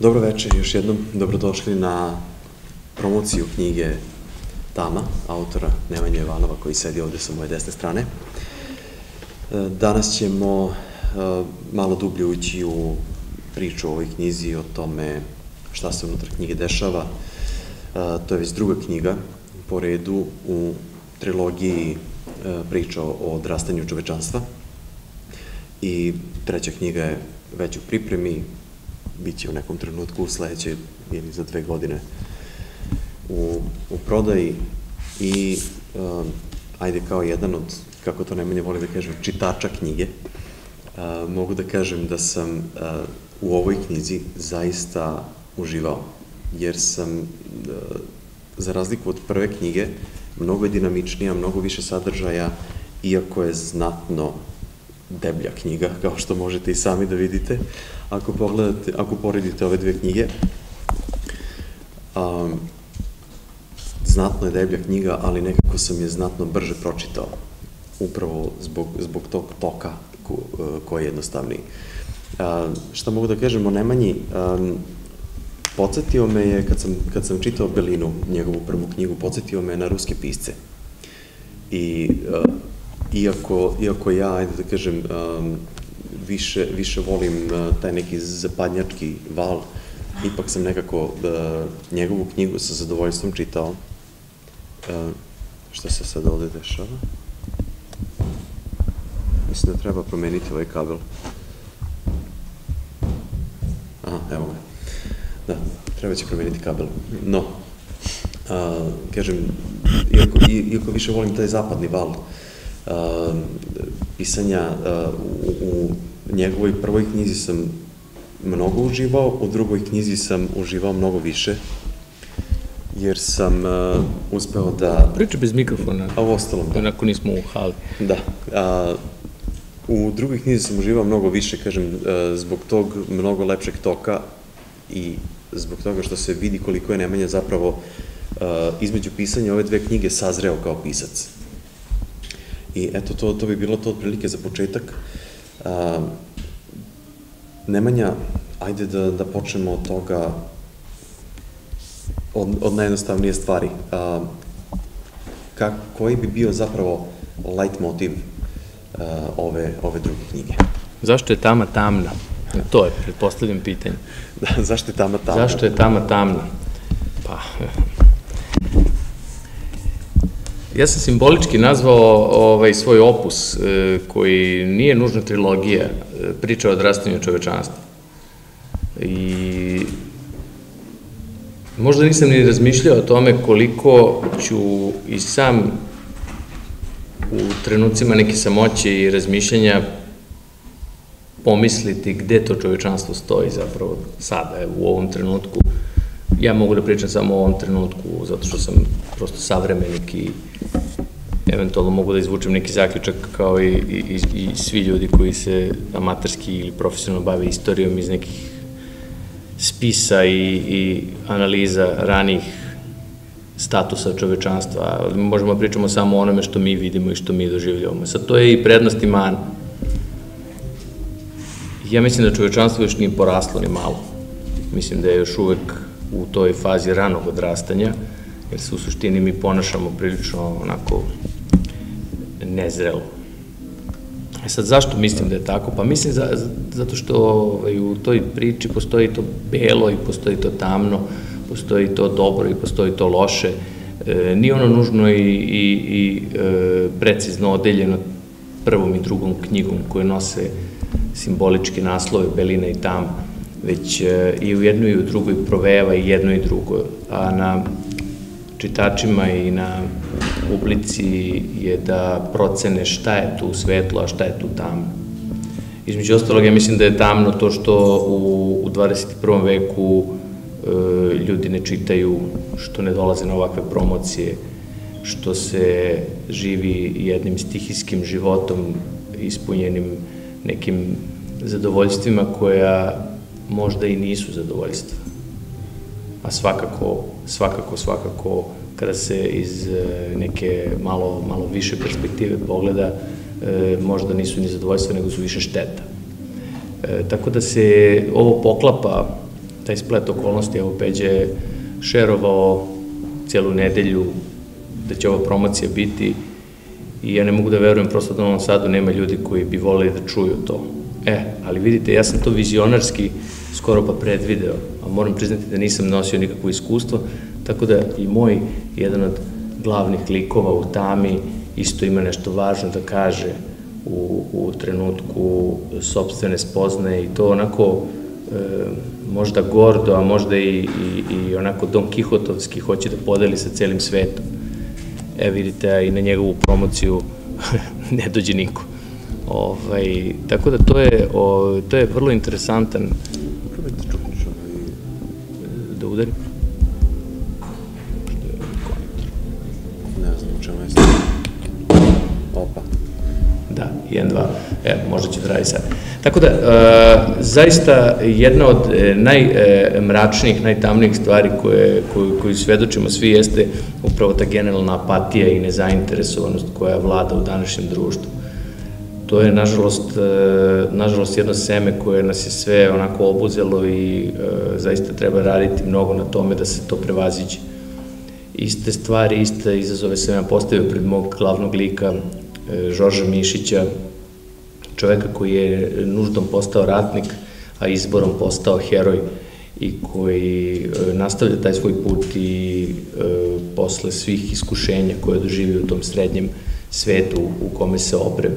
Dobro večer, još jednom dobrodošli na promociju knjige Tama, autora Nemanja Ivanova koji sedi ovde sa moje desne strane. E, danas ćemo e, malo dublje ući u priču o ovoj knjizi, o tome šta se unutar knjige dešava. E, to je već druga knjiga po redu u trilogiji priča o odrastanju čovečanstva. I treća knjiga je već u pripremi, bit će u nekom trenutku sledeće ili za dve godine u, u prodaji i um, ajde kao jedan od, kako to Nemanja voli da kažem, čitača knjige, uh, mogu da kažem da sam uh, u ovoj knjizi zaista uživao, jer sam, uh, za razliku od prve knjige, mnogo je dinamičnija, mnogo više sadržaja, iako je znatno deblja knjiga, kao što možete i sami da vidite, ako pogledate, ako poredite ove dve knjige. Um, znatno je deblja knjiga, ali nekako sam je znatno brže pročitao, upravo zbog, zbog tog toka ko, koji je jednostavniji. Uh, šta mogu da kažem o Nemanji? Um, podsjetio me je, kad sam, kad sam čitao Belinu, njegovu prvu knjigu, podsjetio me na ruske pisce. I uh, iako, iako ja, ajde da kažem, um, više, više volim uh, taj neki zapadnjački val, ipak sam nekako uh, njegovu knjigu sa zadovoljstvom čitao. Uh, šta se sad ovde dešava? Mislim da treba promeniti ovaj kabel. Aha, evo ga. Da, treba će promeniti kabel. No, uh, kažem, iako, iako više volim taj zapadni val, uh, pisanja u, u njegovoj prvoj knjizi sam mnogo uživao, u drugoj knjizi sam uživao mnogo više, jer sam uh, uspeo da... Priča bez mikrofona. A u ostalom, da. Onako nismo u hali. Da. A, u drugoj knjizi sam uživao mnogo više, kažem, uh, zbog tog mnogo lepšeg toka i zbog toga što se vidi koliko je Nemanja zapravo uh, između pisanja ove dve knjige sazreo kao pisac. I eto, to, to bi bilo to otprilike za početak. A, Nemanja, ajde da, da počnemo od toga, od, od najjednostavnije stvari. A, kak, koji bi bio zapravo light motiv a, ove, ove druge knjige? Zašto je tama tamna? To je, pretpostavljam, pitanje. Da, zašto je tama tamna? Zašto je tama tamna? Pa, Ja sam simbolički nazvao ovaj svoj opus, e, koji nije nužna trilogija, e, priča o odrastanju čovečanstva. I možda nisam ni razmišljao o tome koliko ću i sam u trenucima neke samoće i razmišljanja pomisliti gde to čovečanstvo stoji zapravo sada, u ovom trenutku. Ja mogu da pričam samo o ovom trenutku, zato što sam prosto savremenik i eventualno mogu da izvučem neki zaključak kao i, i, i svi ljudi koji se amaterski ili profesionalno bave istorijom iz nekih spisa i, i analiza ranih statusa čovečanstva, možemo da pričamo samo o onome što mi vidimo i što mi doživljavamo. Sad, to je i prednost i man. Ja mislim da čovečanstvo još nije poraslo ni malo. Mislim da je još uvek u toj fazi ranog odrastanja, jer se u suštini mi ponašamo prilično onako nezrelo. E sad, zašto mislim da je tako? Pa mislim za, zato što ovaj, u toj priči postoji to belo i postoji to tamno, postoji to dobro i postoji to loše. E, nije ono nužno i, i, i e, precizno odeljeno prvom i drugom knjigom koje nose simbolički naslove Belina i Tam, već e, i u jednoj i u drugoj proveva i jedno i drugo. A na čitačima i na publici je da procene šta je tu svetlo, a šta je tu tamno. Između ostalog, ja mislim da je tamno to što u, u 21. veku e, ljudi ne čitaju, što ne dolaze na ovakve promocije, što se živi jednim stihijskim životom ispunjenim nekim zadovoljstvima koja možda i nisu zadovoljstva. A svakako, svakako, svakako kada se iz e, neke malo, malo više perspektive pogleda, e, možda nisu ni zadovoljstva, nego su više šteta. E, tako da se ovo poklapa taj splet okolnosti, evo Peđe šerovao cijelu nedelju da će ova promocija biti i ja ne mogu da verujem prosto da u Novom Sadu nema ljudi koji bi volili da čuju to. E, ali vidite, ja sam to vizionarski skoro pa predvideo, a moram priznati da nisam nosio nikakvo iskustvo, tako da i moj jedan od glavnih likova u tami isto ima nešto važno da kaže u, u trenutku sobstvene spoznaje i to onako e, možda gordo, a možda i, i, i onako Don Kihotovski hoće da podeli sa celim svetom. E vidite, i na njegovu promociju ne dođe niko. Ovaj, tako da to je, o, to je vrlo interesantan da udarim. Ne znam u čemu je Opa. Da, 1, 2, evo, možda će da radi sad. Tako da, e, zaista jedna od e, najmračnijih, najtamnijih stvari koje, koju, koju svedočimo svi jeste upravo ta generalna apatija i nezainteresovanost koja vlada u današnjem društvu. To je, nažalost, e, nažalost jedno seme koje nas je sve onako obuzelo i e, zaista treba raditi mnogo na tome da se to prevaziđe. Iste stvari, iste izazove sam ja postavio pred mog glavnog lika, e, Žorža Mišića, čoveka koji je nuždom postao ratnik, a izborom postao heroj i koji nastavlja taj svoj put i posle svih iskušenja koje doživio u tom srednjem svetu u kome se obre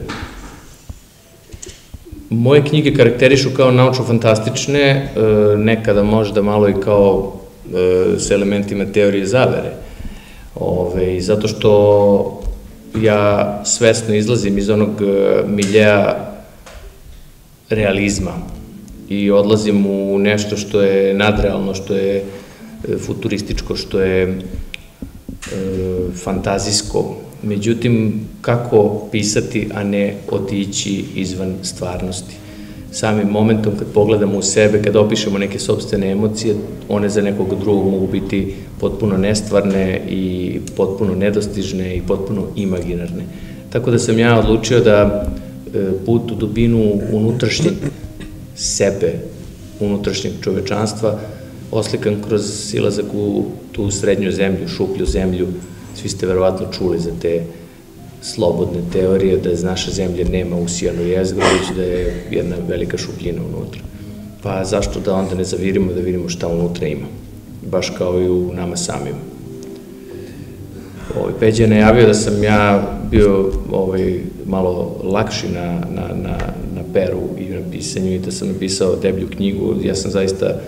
Moje knjige karakterišu kao naučno-fantastične, e, nekada možda malo i kao e, s elementima teorije zavere. Ove, zato što ja svesno izlazim iz onog e, miljeja realizma i odlazim u nešto što je nadrealno, što je futurističko, što je fantazijsko, Međutim, kako pisati, a ne otići izvan stvarnosti? Samim momentom kad pogledamo u sebe, kad opišemo neke sobstvene emocije, one za nekog drugog mogu biti potpuno nestvarne i potpuno nedostižne i potpuno imaginarne. Tako da sam ja odlučio da e, put u dubinu unutrašnjeg sebe, unutrašnjeg čovečanstva, oslikan kroz silazak u tu srednju zemlju, šuplju zemlju, Svi ste verovatno čuli za te slobodne teorije da iz naše zemlje nema usijanu jezgru, već da je jedna velika šupljina unutra. Pa zašto da onda ne zavirimo da vidimo šta unutra ima? Baš kao i u nama samim. Ovaj, Peđa je najavio da sam ja bio ovaj, malo lakši na, na, na, na peru i na pisanju i da sam napisao deblju knjigu. Ja sam zaista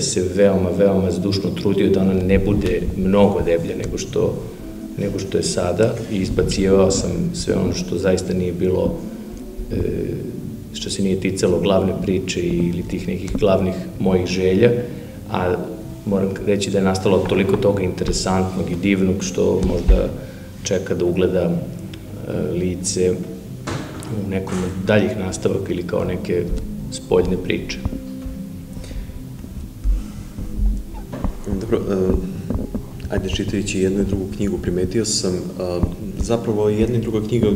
se veoma, veoma zdušno trudio da ona ne bude mnogo deblja nego što, nego što je sada i izbacivao sam sve ono što zaista nije bilo e, što se nije ticalo glavne priče ili tih nekih glavnih mojih želja, a moram reći da je nastalo toliko toga interesantnog i divnog što možda čeka da ugleda e, lice u nekom daljih nastavaka ili kao neke spoljne priče. Dobro, uh, ajde čitajući jednu i drugu knjigu primetio sam, uh, zapravo jedna i druga knjiga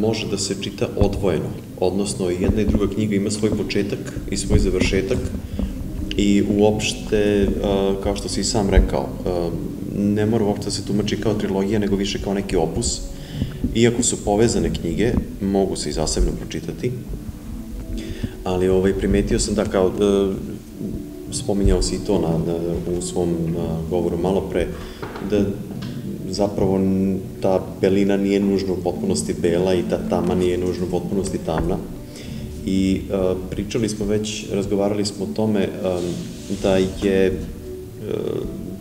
može da se čita odvojeno, odnosno jedna i druga knjiga ima svoj početak i svoj završetak i uopšte, uh, kao što si i sam rekao, ne mora uopšte da se tumači kao trilogija, nego više kao neki opus. Iako su povezane knjige, mogu se i zasebno pročitati, ali ovaj, primetio sam da kao spominjao si to na, na, u svom na, govoru malo pre, da zapravo ta belina nije nužno u potpunosti bela i ta tama nije nužno u potpunosti tamna. I a, pričali smo već, razgovarali smo o tome a, da je a,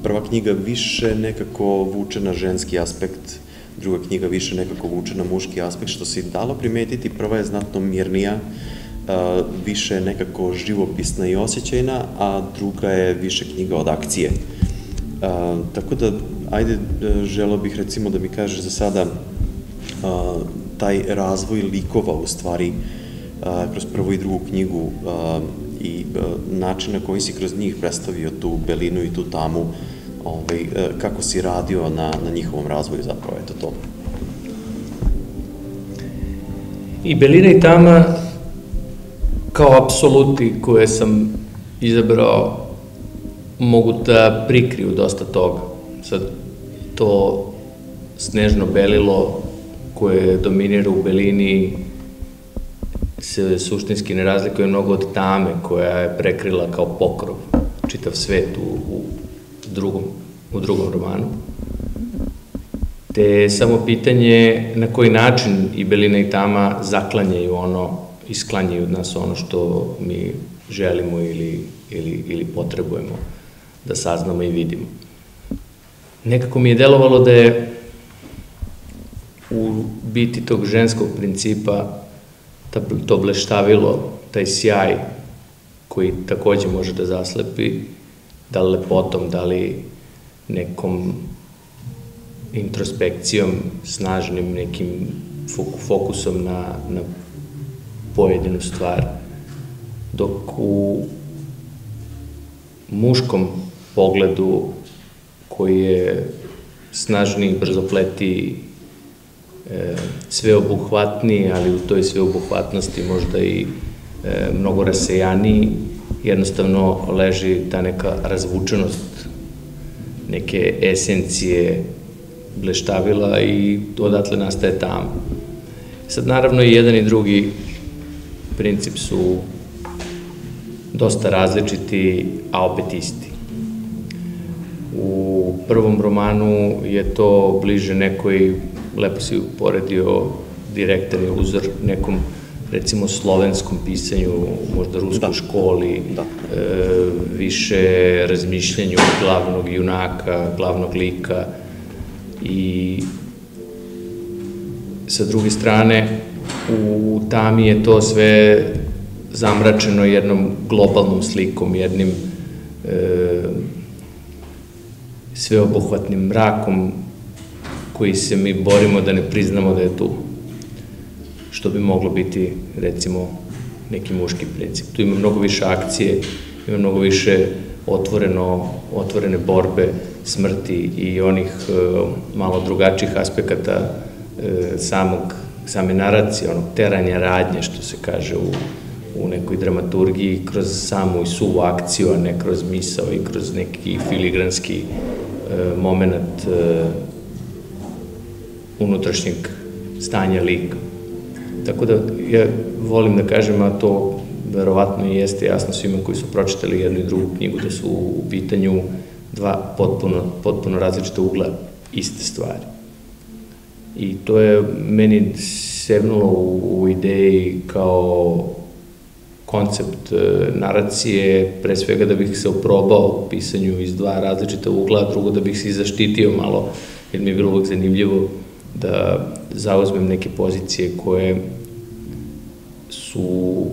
prva knjiga više nekako vuče na ženski aspekt, druga knjiga više nekako vuče na muški aspekt, što se dalo primetiti, prva je znatno mirnija, više nekako živopisna i osjećajna, a druga je više knjiga od akcije. A, tako da, ajde, e, želo bih recimo da mi kažeš za sada a, taj razvoj likova u stvari a, kroz prvu i drugu knjigu a, i a, način na koji si kroz njih predstavio tu belinu i tu tamu, ovaj, e, kako si radio na, na njihovom razvoju zapravo, eto to. I belina i tama kao apsoluti koje sam izabrao mogu da prikriju dosta toga. Sad, to snežno belilo koje dominira u belini se suštinski ne razlikuje mnogo od tame koja je prekrila kao pokrov čitav svet u, u drugom, u drugom romanu. Te samo pitanje na koji način i belina i tama zaklanjaju ono, isklanjaju od nas ono što mi želimo ili, ili, ili potrebujemo da saznamo i vidimo. Nekako mi je delovalo da je u biti tog ženskog principa to bleštavilo, taj sjaj koji takođe može da zaslepi, da li lepotom, da li nekom introspekcijom, snažnim nekim fokusom na, na pojedinu stvar. Dok u muškom pogledu koji je snažni, brzopleti, e, sveobuhvatniji, ali u toj sveobuhvatnosti možda i e, mnogo rasejaniji, jednostavno leži ta neka razvučenost neke esencije bleštavila i odatle nastaje tam. Sad naravno i jedan i drugi princip su dosta različiti, a opet isti. U prvom romanu je to bliže nekoj, lepo si uporedio, direktan je uzor nekom recimo slovenskom pisanju, možda ruskoj da. školi, da. E, više razmišljanju glavnog junaka, glavnog lika i sa druge strane u tami je to sve zamračeno jednom globalnom slikom, jednim e, sveobuhvatnim mrakom koji se mi borimo da ne priznamo da je tu. Što bi moglo biti, recimo, neki muški princip. Tu ima mnogo više akcije, ima mnogo više otvoreno, otvorene borbe, smrti i onih e, malo drugačijih aspekata e, samog, same naracije, onog teranja radnje, što se kaže u, u nekoj dramaturgiji, kroz samu i suvu akciju, a ne kroz misao i kroz neki filigranski e, moment e, unutrašnjeg stanja lika. Tako da ja volim da kažem, a to verovatno i jeste jasno svima koji su pročitali jednu i drugu knjigu, da su u pitanju dva potpuno, potpuno različite ugla iste stvari. I to je meni sevnulo u, u ideji kao koncept e, naracije, pre svega da bih se oprobao pisanju iz dva različita ugla, drugo da bih se i zaštitio malo, jer mi je bilo uvek zanimljivo da zauzmem neke pozicije koje su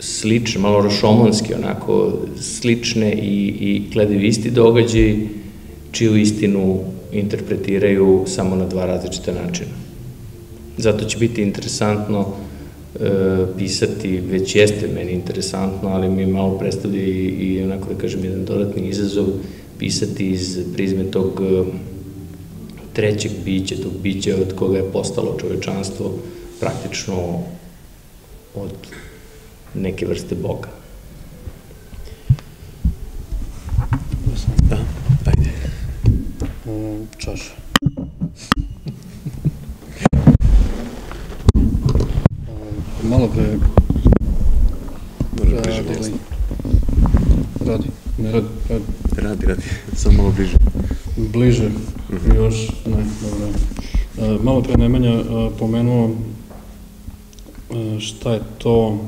slične, malo rošomonski onako, slične i, i gledaju isti događaj, čiju istinu interpretiraju samo na dva različite načina. Zato će biti interesantno e, pisati, već jeste meni interesantno, ali mi malo predstavlja i, i onako da kažem jedan dodatni izazov pisati iz prizme tog e, trećeg bića, tog bića od koga je postalo čovečanstvo praktično od neke vrste Boga. Da, ajde. Mm, čaša. Malo pre... Bliže glasno. Radi, ne radi, radi. Radi, radi, samo malo bliže. Bliže, -hmm. još, ne, dobro. E, malo pre Nemanja e, pomenuo e, šta je to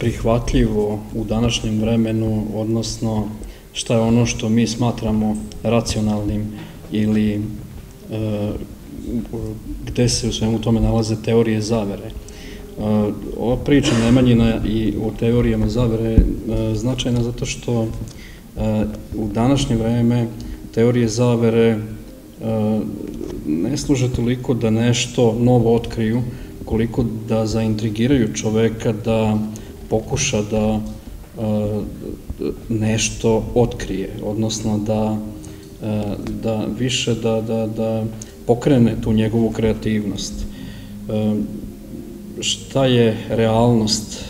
prihvatljivo u današnjem vremenu, odnosno šta je ono što mi smatramo racionalnim ili e, gde se u svemu tome nalaze teorije zavere. E, ova priča Nemanjina i o teorijama zavere je značajna zato što e, u današnje vreme teorije zavere ne služe toliko da nešto novo otkriju, koliko da zaintrigiraju čoveka da pokuša da nešto otkrije, odnosno da, da više da, da, da pokrene tu njegovu kreativnost. šta je realnost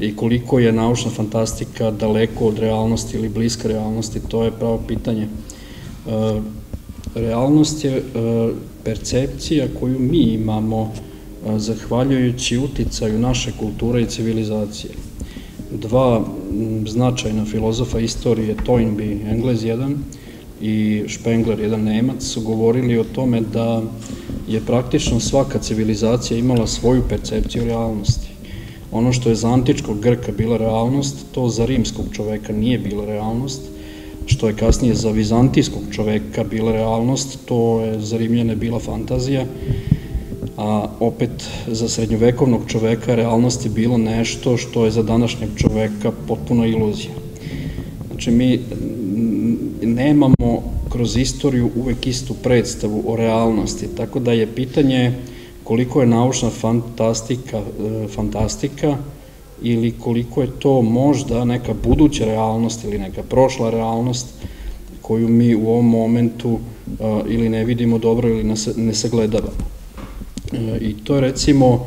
i koliko je naučna fantastika daleko od realnosti ili bliska realnosti, to je pravo pitanje. E, realnost je e, percepcija koju mi imamo zahvaljujući uticaju naše kulture i civilizacije. Dva značajna filozofa istorije, Toynbee, Englez jedan, i Spengler, jedan Nemac, su govorili o tome da je praktično svaka civilizacija imala svoju percepciju realnosti. Ono što je za antičkog Grka bila realnost, to za rimskog čoveka nije bila realnost, što je kasnije za vizantijskog čoveka bila realnost, to je za Rimljane bila fantazija, a opet za srednjovekovnog čoveka realnost je bilo nešto što je za današnjeg čoveka potpuno iluzija. Znači mi nemamo kroz istoriju uvek istu predstavu o realnosti, tako da je pitanje koliko je naučna fantastika, e, fantastika ili koliko je to možda neka buduća realnost ili neka prošla realnost koju mi u ovom momentu e, ili ne vidimo dobro ili ne sagledavamo. E, I to je recimo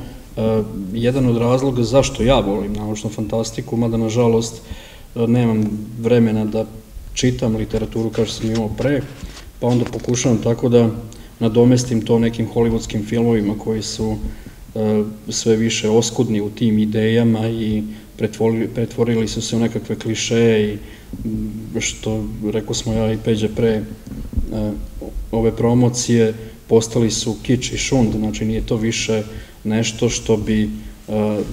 jedan od razloga zašto ja volim naučnu fantastiku, mada nažalost nemam vremena da čitam literaturu kao što sam imao pre, pa onda pokušavam tako da nadomestim to nekim hollywoodskim filmovima koji su e, sve više oskudni u tim idejama i pretvorili, su se u nekakve klišeje i što, rekao smo ja i peđe pre, e, ove promocije postali su kič i šund, znači nije to više nešto što bi e,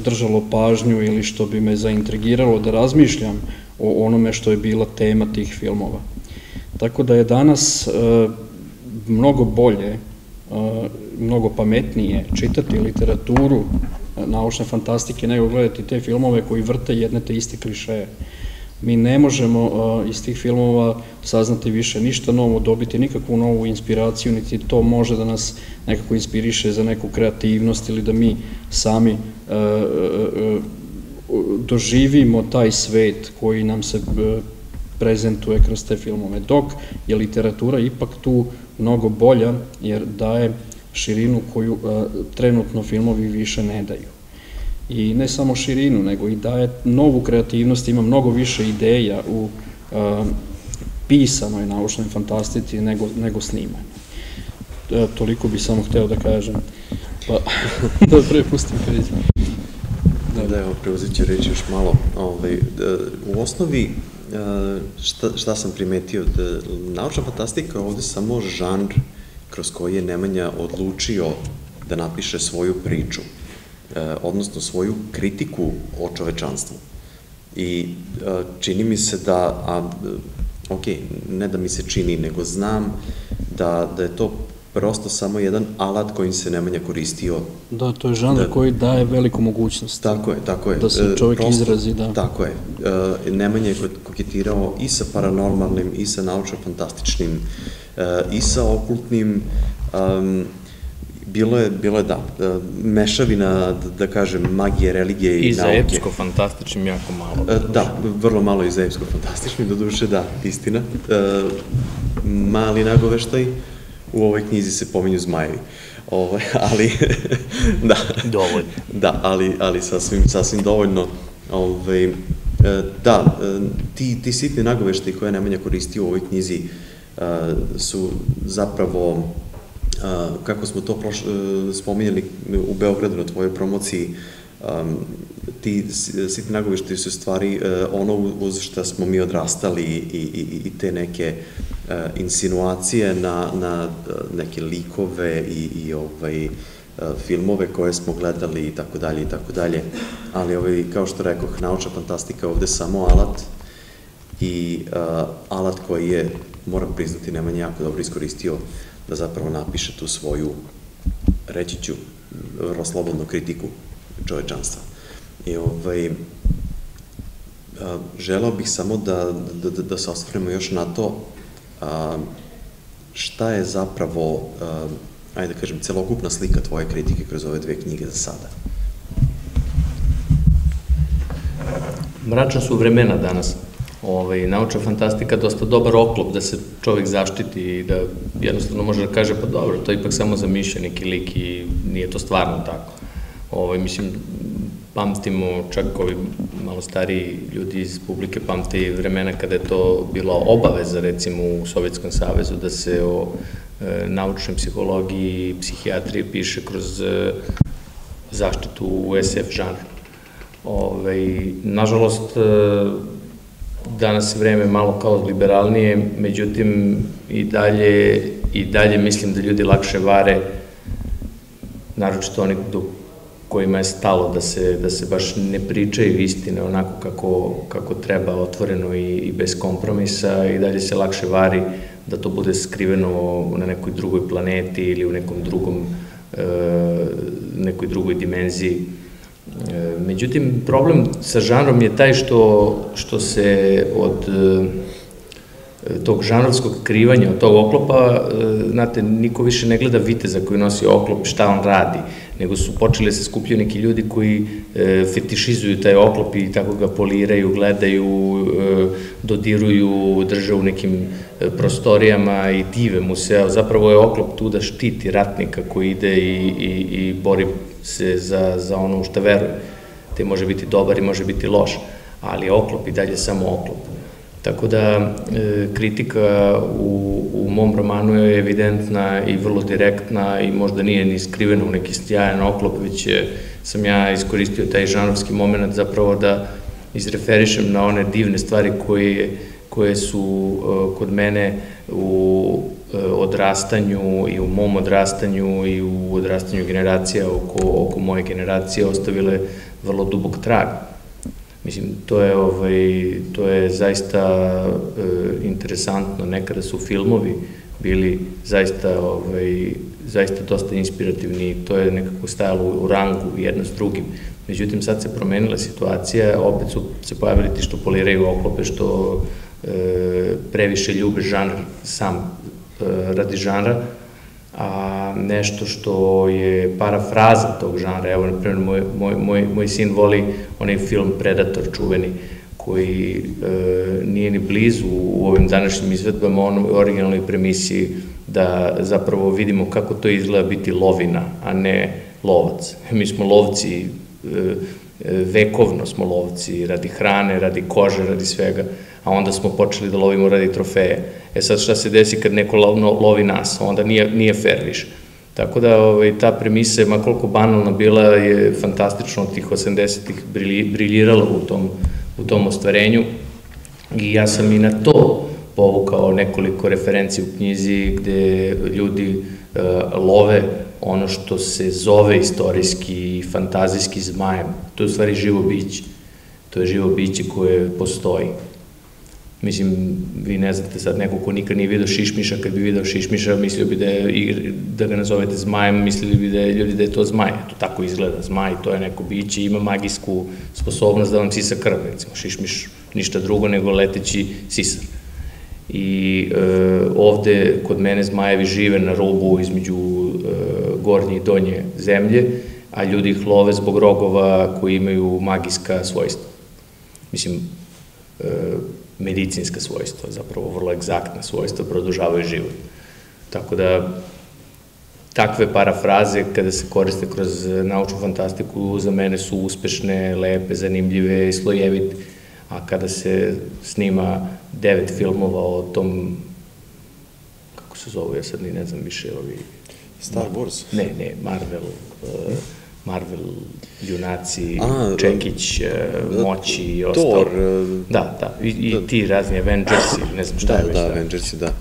držalo pažnju ili što bi me zaintrigiralo da razmišljam o onome što je bila tema tih filmova. Tako da je danas e, mnogo bolje, e, mnogo pametnije čitati literaturu naučne fantastike nego gledati te filmove koji vrte jedne te iste klišeje. Mi ne možemo iz tih filmova saznati više ništa novo, dobiti nikakvu novu inspiraciju, niti to može da nas nekako inspiriše za neku kreativnost ili da mi sami doživimo taj svet koji nam se prezentuje kroz te filmove, dok je literatura ipak tu mnogo bolja jer daje širinu koju trenutno filmovi više ne daju. I ne samo širinu, nego i daje novu kreativnost, ima mnogo više ideja u e, pisanoj naučnoj fantastici nego, nego snimanju. toliko bi samo hteo da kažem. Pa, da prepustim Kriđa. Da, da, evo, preuzit ću reći još malo. Ovaj, u osnovi, e, šta, šta sam primetio, da naučna fantastika je ovde samo žanr kroz koji je Nemanja odlučio da napiše svoju priču, e, odnosno svoju kritiku o čovečanstvu. I e, čini mi se da, a, ok, ne da mi se čini, nego znam da, da je to prosto samo jedan alat kojim se Nemanja koristio. Da, to je žanr da, koji daje veliku mogućnost. Tako je, tako je. Da se čovjek prosto, izrazi, da. Tako je. E, Nemanja je koketirao i sa paranormalnim, i sa naučno-fantastičnim, e, i sa okultnim, um, bilo je, bilo je da, e, mešavina, da, kažem, magije, religije i, I nauke. I za epsko-fantastičnim jako malo. Da, vrlo malo i za epsko-fantastičnim, do duše da, istina. Mali nagoveštaj, u ovoj knjizi se pominju zmajevi. Ovo, ovaj, ali, da. Dovoljno. Da, ali, ali sasvim, sasvim dovoljno. Ove, ovaj, da, e, ti, ti sitni nagoveštaj koje Nemanja koristi u ovoj knjizi e, su zapravo kako smo to proš, e, spominjali u Beogradu na tvojoj promociji, um, ti sitni nagoveštaj su stvari ono uz šta smo mi odrastali i, i, i te neke E, insinuacije na, na e, neke likove i, i ovaj, e, filmove koje smo gledali i tako dalje i tako dalje, ali ovaj, kao što rekoh, naučna fantastika je ovde samo alat i uh, alat koji je, moram priznati, Nemanja jako dobro iskoristio da zapravo napiše tu svoju, reći ću, vrlo slobodnu kritiku čovečanstva. I ovaj, uh, želao bih samo da, da, da, da se osvrnemo još na to a, šta je zapravo, a, ajde da kažem, celokupna slika tvoje kritike kroz ove dve knjige za sada? Mračna su vremena danas. Ovaj, naučna fantastika dosta dobar oklop da se čovek zaštiti i da jednostavno može da kaže pa dobro, to je ipak samo zamišlja neki lik i nije to stvarno tako. Ovaj, mislim, pamtimo, čak ovi malo stariji ljudi iz publike pamte i vremena kada je to bila obaveza, recimo, u Sovjetskom savezu, da se o e, naučnoj psihologiji i psihijatriji piše kroz e, zaštitu u SF žanru. Ove, ovaj, nažalost, e, danas vreme malo kao liberalnije, međutim i dalje, i dalje mislim da ljudi lakše vare, naročito oni do kojima je stalo da se, da se baš ne pričaju istine onako kako, kako treba, otvoreno i, i bez kompromisa i dalje se lakše vari da to bude skriveno na nekoj drugoj planeti ili u nekom drugom, e, nekoj drugoj dimenziji. E, međutim, problem sa žanrom je taj što, što se od e, tog žanrovskog krivanja, od tog oklopa, e, znate, niko više ne gleda viteza koji nosi oklop, šta on radi, nego su počeli da se skupljaju neki ljudi koji e, fetišizuju taj oklop i tako ga poliraju, gledaju, e, dodiruju, drže u nekim e, prostorijama i dive mu se, a zapravo je oklop tu da štiti ratnika koji ide i, i, i bori se za, za ono u što veruje. Te može biti dobar i može biti loš, ali oklop i dalje samo oklop. Tako da e, kritika u, u mom romanu je evidentna i vrlo direktna i možda nije ni skrivena u neki sjajan oklop, već je, sam ja iskoristio taj žanovski moment zapravo da izreferišem na one divne stvari koje, koje su e, kod mene u e, odrastanju i u mom odrastanju i u odrastanju generacija oko, oko moje generacije ostavile vrlo dubog trag. Mislim, to je, ovaj, to je zaista e, interesantno. Nekada su filmovi bili zaista, ovaj, zaista dosta inspirativni i to je nekako stajalo u rangu jedno s drugim. Međutim, sad se promenila situacija, opet su se pojavili ti što poliraju oklope, što e, previše ljube žanr sam e, radi žanra, a nešto što je parafraza tog žanra, evo, na primjer, moj, moj, moj, moj sin voli onaj film Predator čuveni, koji e, nije ni blizu u ovim današnjim izvedbama, onom originalnoj premisiji, da zapravo vidimo kako to izgleda biti lovina, a ne lovac. Mi smo lovci, e, vekovno smo lovci, radi hrane, radi kože, radi svega, a onda smo počeli da lovimo radi trofeje. E sad šta se desi kad neko lovi nas, onda nije, nije fair više. Tako da ovaj, ta premisa, ma koliko banalna bila, je fantastično od tih 80-ih briljirala u tom, u tom ostvarenju i ja sam i na to povukao nekoliko referenci u knjizi gde ljudi uh, love ono što se zove istorijski i fantazijski zmajem. To je u stvari živo biće. To je živo biće koje postoji. Mislim, vi ne znate sad neko ko nikad nije vidio šišmiša, kad bi video šišmiša, mislio bi da, je, da ga nazovete zmajem, mislili bi da je ljudi da je to zmaj. To tako izgleda, zmaj, to je neko biće, ima magijsku sposobnost da vam sisa krv, recimo, šišmiš ništa drugo nego leteći sisar. I e, ovde kod mene zmajevi žive na rubu između e, gornje i donje zemlje, a ljudi ih love zbog rogova koji imaju magijska svojstva. Mislim, e, medicinska svojstva, zapravo vrlo egzaktna svojstva, produžavaju život. Tako da, takve parafraze kada se koriste kroz naučnu fantastiku za mene su uspešne, lepe, zanimljive i slojevite. A kada se snima devet filmova o tom, kako se zove, ja sad ni ne znam više, ovi... Star Wars? Ne, ne, Marvel, uh, Marvel junaci, A, Čekić, e, da, Moći i ostalo. Thor. E, da, da, i, i da, ti razni Avengersi, ne znam šta da, je već. Da, da, Avengersi, da.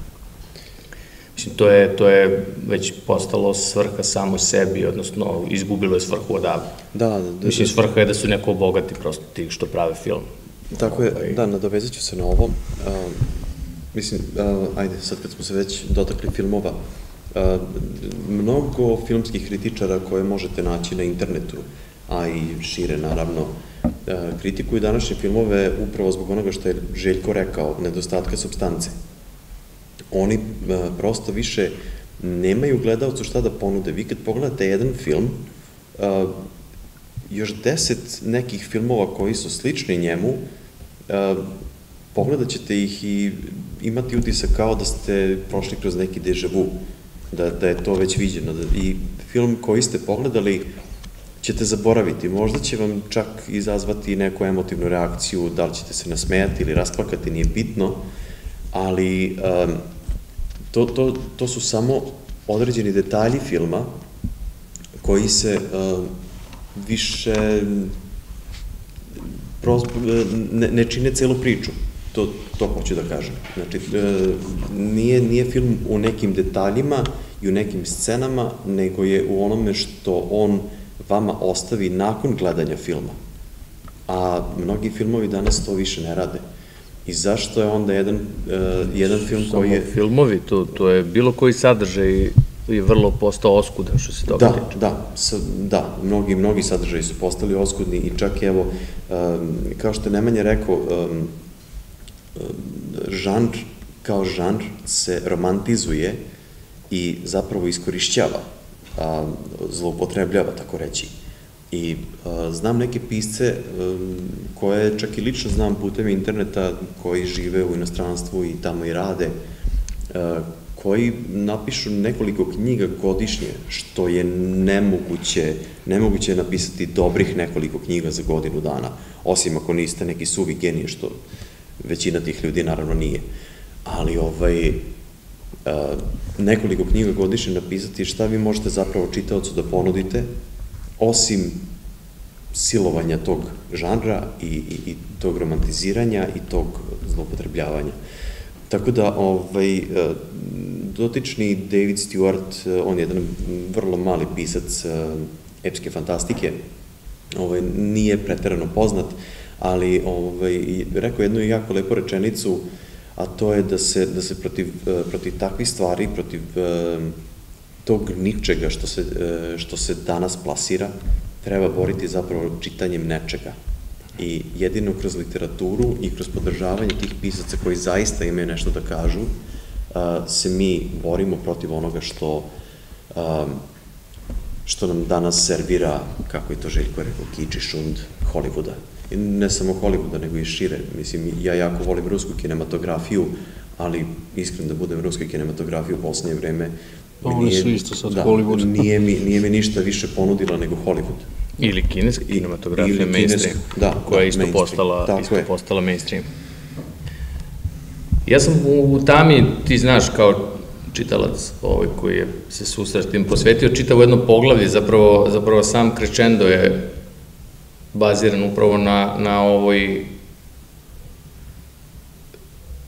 Mislim, to je, to je već postalo svrha samo sebi, odnosno izgubilo je svrhu odavno. Da, da, da. Mislim, svrha je da su neko obogati prosto ti što prave film. Tako je, ovaj... da, nadovezat ću se na ovo. Uh, mislim, uh, ajde, sad kad smo se već dotakli filmova, mnogo filmskih kritičara koje možete naći na internetu, a i šire naravno, kritikuju današnje filmove upravo zbog onoga što je Željko rekao, nedostatka substance. Oni prosto više nemaju gledalcu šta da ponude. Vi kad pogledate jedan film, još deset nekih filmova koji su slični njemu, pogledat ćete ih i imati utisak kao da ste prošli kroz neki deja vu da, da je to već viđeno. Da, I film koji ste pogledali ćete zaboraviti. Možda će vam čak izazvati neku emotivnu reakciju, da li ćete se nasmejati ili rasplakati, nije bitno, ali um, to, to, to su samo određeni detalji filma koji se uh, više ne, ne čine celu priču. To, to hoću da kažem. Znači, uh, nije, nije film u nekim detaljima i u nekim scenama, nego je u onome što on vama ostavi nakon gledanja filma. A mnogi filmovi danas to više ne rade. I zašto je onda jedan, uh, jedan film Samo koji je... filmovi, to, to je bilo koji sadržaj je vrlo postao oskudan što se toga Da, tiče. da, s, da, mnogi, mnogi sadržaji su postali oskudni i čak evo, um, kao što je Nemanja rekao, um, žanr kao žanr se romantizuje i zapravo iskorišćava, a, zloupotrebljava, tako reći. I znam neke pisce koje čak i lično znam putem interneta koji žive u inostranstvu i tamo i rade, a, koji napišu nekoliko knjiga godišnje, što je nemoguće, nemoguće napisati dobrih nekoliko knjiga za godinu dana, osim ako niste neki suvi genije, što većina tih ljudi naravno nije. Ali ovaj, a, nekoliko knjiga godišnje napisati šta vi možete zapravo čitaocu da ponudite, osim silovanja tog žanra i, i, i tog romantiziranja i tog zlopotrebljavanja. Tako da, ovaj, dotični David Stewart, on je jedan vrlo mali pisac epske fantastike, ovaj, nije preterano poznat, ali ovaj, rekao jednu jako lepu rečenicu, a to je da se, da se protiv, protiv takvih stvari, protiv tog ničega što se, što se danas plasira, treba boriti zapravo čitanjem nečega. I jedino kroz literaturu i kroz podržavanje tih pisaca koji zaista imaju nešto da kažu, se mi borimo protiv onoga što što nam danas servira, kako je to Željko rekao, kiči šund Hollywooda. Ne samo Hollywooda, nego i šire. Mislim, ja jako volim rusku kinematografiju, ali iskreno da budem ruskoj kinematografiji u poslednje vreme Pa oni su isto sad da, Hollywood. Nije mi, nije mi ništa više ponudila nego Hollywood. Ili kineska kinematografija ili mainstream, da, koja je isto postala, isto je. postala mainstream. Ja sam u tami, ti znaš, kao čitalac ovaj koji je se susret tim posvetio, čitao jedno poglavlje, zapravo, zapravo sam Krečendo je baziran upravo na, na ovoj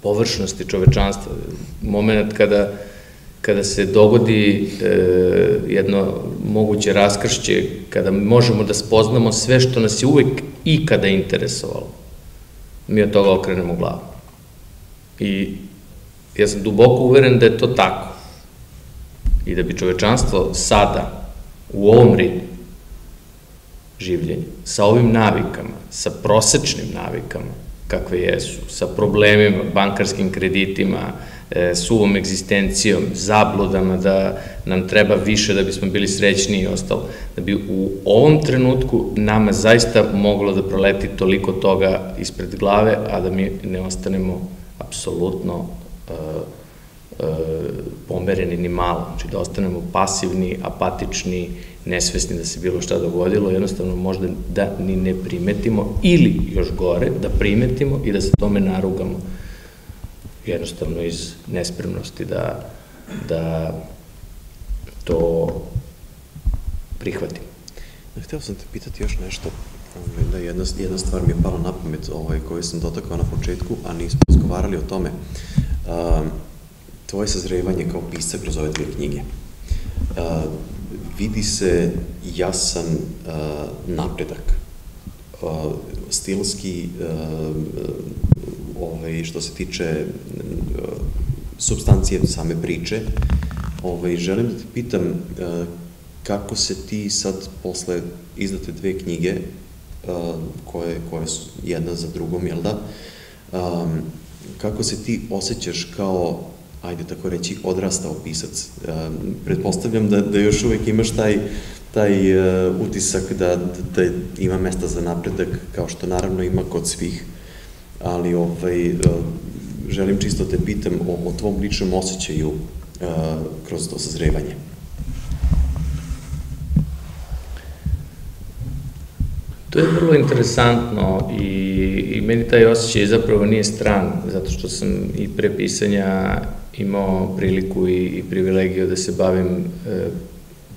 površnosti čovečanstva. Moment kada, kada se dogodi e, jedno moguće raskršće, kada možemo da spoznamo sve što nas je uvek ikada interesovalo, mi od toga okrenemo glavu. I ja sam duboko uveren da je to tako. I da bi čovečanstvo sada, u ovom ritmu življenja, sa ovim navikama, sa prosečnim navikama, kakve jesu, sa problemima, bankarskim kreditima, e, suvom egzistencijom, zabludama, da nam treba više da bismo bili srećni i ostalo, da bi u ovom trenutku nama zaista moglo da proleti toliko toga ispred glave, a da mi ne ostanemo apsolutno e, e, pomereni ni malo, znači da ostanemo pasivni, apatični, nesvesni da se bilo šta dogodilo, jednostavno možda da ni ne primetimo ili još gore, da primetimo i da se tome narugamo jednostavno iz nespremnosti da, da to prihvatimo. Hteo sam te pitati još nešto, ovaj, da jedna, jedna stvar mi je pala na pamet ovaj, koju sam dotakao na početku, a nismo razgovarali o tome. Um, tvoje sazrevanje kao pisca kroz ove dve knjige. Uh, vidi se jasan uh, napredak. Uh, stilski, uh, ovaj, što se tiče substancije same priče, ovaj, želim da te pitam kako se ti sad posle izdate dve knjige, koje, koje su jedna za drugom, jel da, um, kako se ti osjećaš kao ajde tako reći, odrastao pisac. E, pretpostavljam da, da još uvek imaš taj, taj uh, utisak da, da, da ima mesta za napredak, kao što naravno ima kod svih, ali ovaj, uh, želim čisto te pitam o, o tvom ličnom osjećaju kroz to sazrevanje. To je vrlo interesantno i, i meni taj osjećaj zapravo nije stran, zato što sam i pre pisanja imao priliku i, i privilegiju da se bavim e,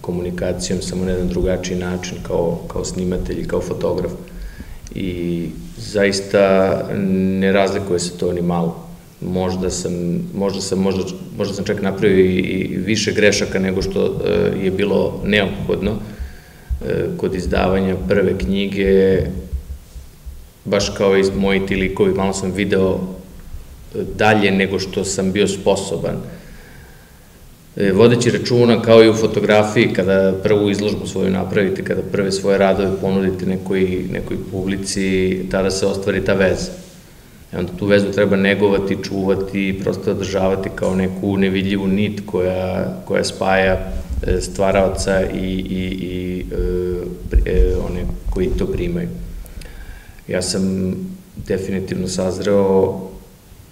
komunikacijom samo na jedan drugačiji način kao, kao snimatelj i kao fotograf. I zaista ne razlikuje se to ni malo. Možda sam, možda sam, možda, možda sam čak napravio i, i više grešaka nego što e, je bilo neophodno e, kod izdavanja prve knjige, baš kao i moji ti likovi, malo sam video dalje nego što sam bio sposoban. E, vodeći računa kao i u fotografiji, kada prvu izložbu svoju napravite, kada prve svoje radove ponudite nekoj, nekoj publici, tada se ostvari ta veza. I onda tu vezu treba negovati, čuvati, prosto održavati kao neku nevidljivu nit koja, koja spaja e, stvaraoca i, i, i e, e, one koji to primaju. Ja sam definitivno sazreo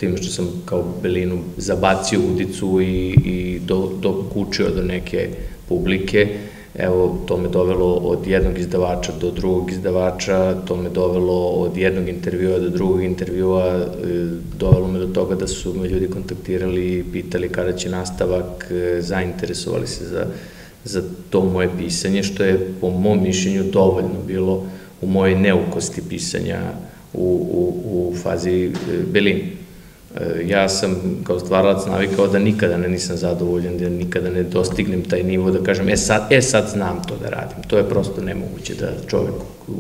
time što sam kao belinu zabacio udicu i, i do, dokučio do neke publike. Evo, to me dovelo od jednog izdavača do drugog izdavača, to me dovelo od jednog intervjua do drugog intervjua, e, dovelo me do toga da su me ljudi kontaktirali pitali kada će nastavak, e, zainteresovali se za, za to moje pisanje, što je po mom mišljenju dovoljno bilo u mojoj neukosti pisanja u, u, u fazi e, belini. E, ja sam kao stvarac navikao da nikada ne nisam zadovoljan, da nikada ne dostignem taj nivo, da kažem, e sad, e sad znam to da radim. To je prosto nemoguće da čovek u,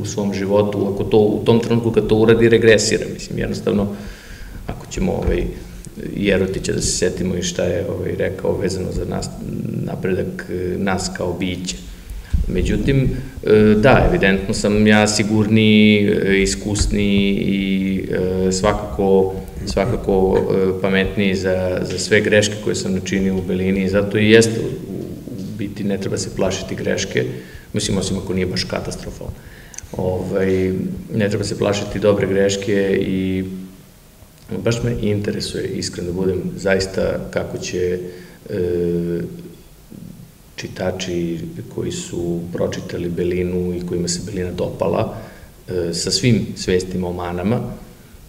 u svom životu, ako to u tom trenutku kad to uradi, regresira. Mislim, jednostavno, ako ćemo ovaj, Jerotića da se setimo i šta je ovaj, rekao vezano za nas, napredak e, nas kao biće. Međutim, da, evidentno sam ja sigurniji, iskusniji i svakako svakako e, pametniji za, za sve greške koje sam načinio u Belini i zato i jeste u, biti ne treba se plašiti greške, mislim osim ako nije baš katastrofalno. Ovaj, ne treba se plašiti dobre greške i baš me interesuje, iskreno da budem, zaista kako će e, čitači koji su pročitali Belinu i kojima se Belina dopala, e, sa svim svestima o manama,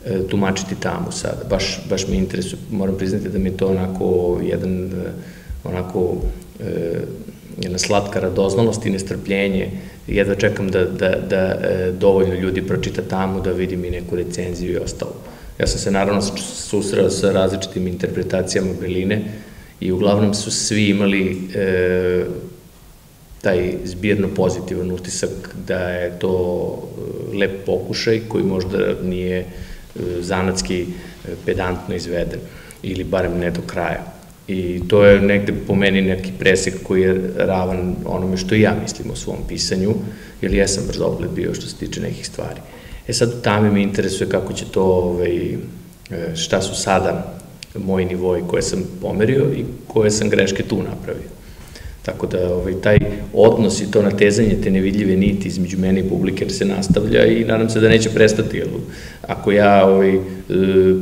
E, tumačiti tamo sada. Baš, baš me interesuje, moram priznati da mi je to onako jedan, e, onako, e, jedna slatka radoznalost i nestrpljenje. Jedva čekam da, da, da dovoljno ljudi pročita tamo, da vidim i neku recenziju i ostalo. Ja sam se naravno susreo sa različitim interpretacijama Beline i uglavnom su svi imali e, taj zbirno pozitivan utisak da je to lep pokušaj koji možda nije zanatski e, pedantno izveden ili barem ne do kraja. I to je negde po meni neki presek koji je ravan onome što i ja mislim o svom pisanju, jer jesam brzogled bio što se tiče nekih stvari. E sad tamo me interesuje kako će to, ovaj, e, šta su sada moji nivoji koje sam pomerio i koje sam greške tu napravio. Tako da ovaj, taj odnos i to natezanje te nevidljive niti između mene i publike se nastavlja i nadam se da neće prestati. Jer ako ja ovaj, e,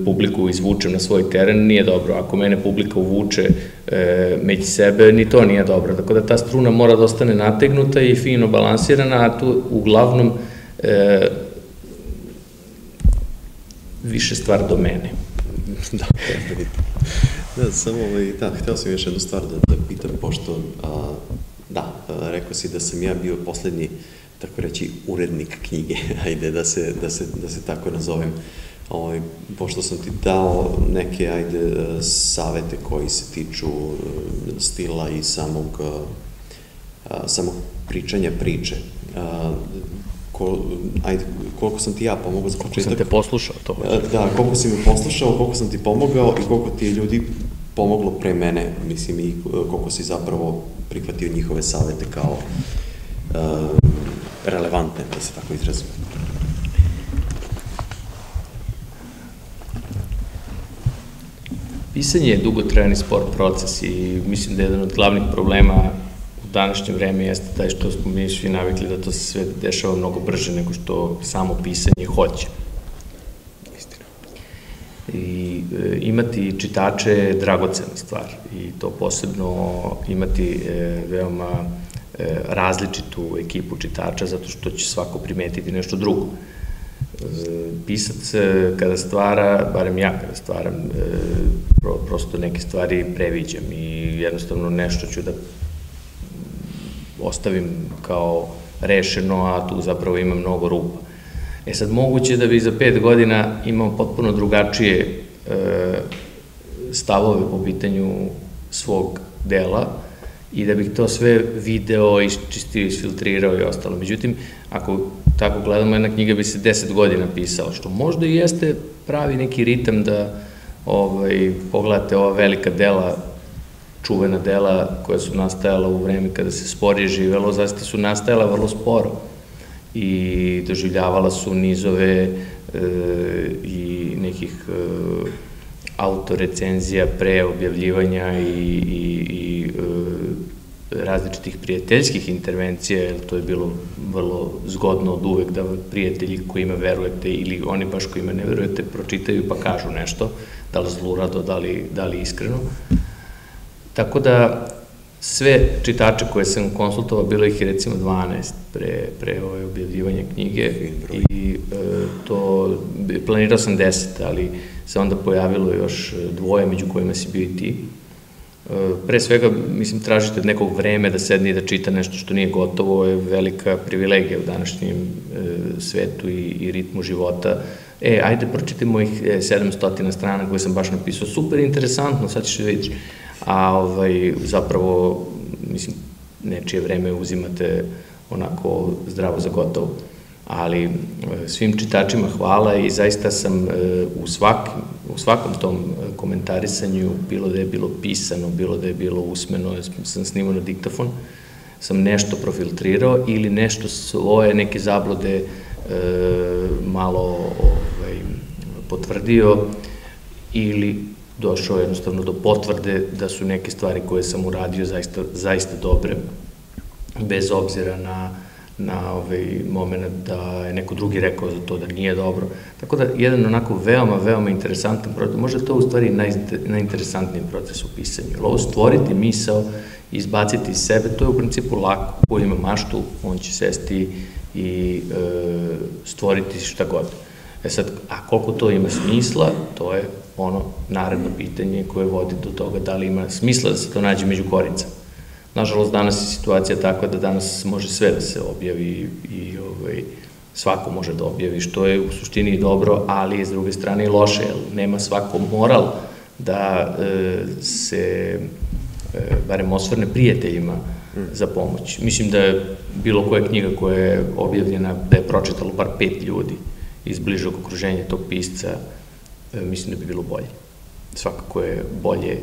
publiku izvučem na svoj teren, nije dobro. Ako mene publika uvuče e, među sebe, ni to nije dobro. Tako da ta struna mora da ostane nategnuta i fino balansirana, a tu uglavnom e, više stvar do mene. da, Da, samo ovaj, da, hteo sam još jednu stvar da, da pitam, pošto, a, da, a, rekao si da sam ja bio poslednji, tako reći, urednik knjige, ajde, da se, da se, da se tako nazovem. Ovaj, pošto sam ti dao neke, ajde, savete koji se tiču stila i samog, a, samog pričanja priče. A, ko, ajde, koliko sam ti ja pomogao za početak. Koliko sam te poslušao, to hoće. Da, koliko si me poslušao, koliko sam ti pomogao i koliko ti je ljudi pomoglo pre mene, mislim, i koliko si zapravo prihvatio njihove savete kao uh, relevantne, da se tako izrazim. Pisanje je dugotrajni spor proces i mislim da je jedan od glavnih problema u današnje vreme jeste taj što smo mi svi navikli da to se sve dešava mnogo brže nego što samo pisanje hoće. Istina. I e, imati čitače je dragocena stvar i to posebno imati e, veoma različitu ekipu čitača, zato što će svako primetiti nešto drugo. Pisac kada stvara, barem ja kada stvaram, prosto neke stvari previđam i jednostavno nešto ću da ostavim kao rešeno, a tu zapravo ima mnogo rupa. E sad, moguće da bi za pet godina imao potpuno drugačije e, stavove po pitanju svog dela i da bih to sve video, iščistio, isfiltrirao i ostalo. Međutim, ako tako gledamo, jedna knjiga bi se deset godina pisala, što možda i jeste pravi neki ritam da ovaj, pogledate ova velika dela čuvena dela koja su nastajala u vreme kada se sporije živelo, zaista su nastajala vrlo sporo i doživljavala su nizove e, i nekih e, autorecenzija pre objavljivanja i, i, i e, različitih prijateljskih intervencija, jer to je bilo vrlo zgodno od uvek da prijatelji kojima verujete ili oni baš kojima ne verujete pročitaju pa kažu nešto, da li zlurado, da li, da iskreno. Tako da sve čitače koje sam konsultovao, bilo ih je recimo 12 pre, pre ove objavljivanja knjige i e, to, planirao sam 10, ali se onda pojavilo još dvoje među kojima si bio i ti. E, pre svega, mislim, tražite od nekog vreme da sedne i da čita nešto što nije gotovo, je velika privilegija u današnjem e, svetu i, i ritmu života. E, ajde, pročitaj mojih 700 strana koje sam baš napisao, super interesantno, sad ćeš da vidiš a ovaj, zapravo, mislim, nečije vreme uzimate onako zdravo za gotovo. Ali e, svim čitačima hvala i zaista sam e, u, svak, u svakom tom e, komentarisanju, bilo da je bilo pisano, bilo da je bilo usmeno, sam snimao na diktafon, sam nešto profiltrirao ili nešto svoje, neke zablode malo ovaj, potvrdio ili došao jednostavno do potvrde da su neke stvari koje sam uradio zaista, zaista dobre, bez obzira na, na ovaj moment da je neko drugi rekao za to da nije dobro. Tako da, jedan onako veoma, veoma interesantan proces, možda to u stvari naj, najinteresantniji proces u pisanju. Ovo stvoriti misao, izbaciti iz sebe, to je u principu lako. Ko ima maštu, on će sesti i e, stvoriti šta god. E sad, a koliko to ima smisla, to je ono naredno pitanje koje vodi do toga da li ima smisla da se to nađe među korica. Nažalost, danas je situacija takva da danas može sve da se objavi i ovaj, svako može da objavi, što je u suštini dobro, ali je s druge strane i loše, jer nema svako moral da e, se e, barem osvrne prijateljima za pomoć. Mislim da je bilo koja knjiga koja je objavljena, da je pročitalo bar pet ljudi iz bližog okruženja tog pisca, mislim da bi bilo bolje. Svakako je bolje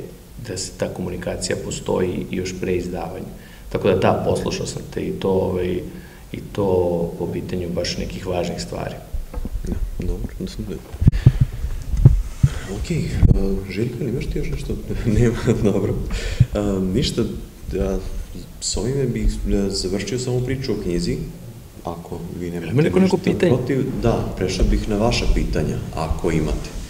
da se ta komunikacija postoji još pre izdavanja. Tako da da, poslušao sam te i to, ovaj, i to po pitanju baš nekih važnih stvari. Da, dobro, da sam da... Ok, uh, Željko, imaš ti još nešto? Nema, dobro. Uh, ništa, da, s ovime bih završio samo priču o knjizi, ako vi nemate Ima neko neko pitanje? Protiv, da, prešao bih na vaša pitanja, ako imate.